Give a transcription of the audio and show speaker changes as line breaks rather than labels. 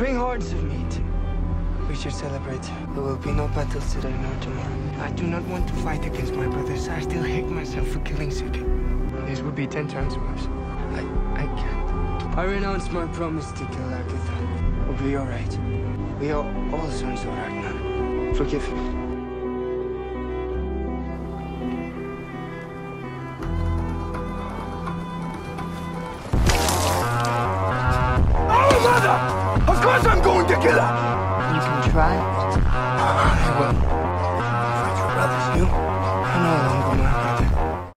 Bring hordes of meat. We should celebrate. There will be no battles today nor tomorrow. I do not want to fight against my brothers. I still hate myself for killing Suki. This would be ten times worse. I, I can't. I renounce my promise to kill Lagertha. We'll be alright. We are all sons of Ragnar. Forgive me.
Oh, mother! Of course I'm going to kill her!
You can try.
I will. Fight your brothers, you?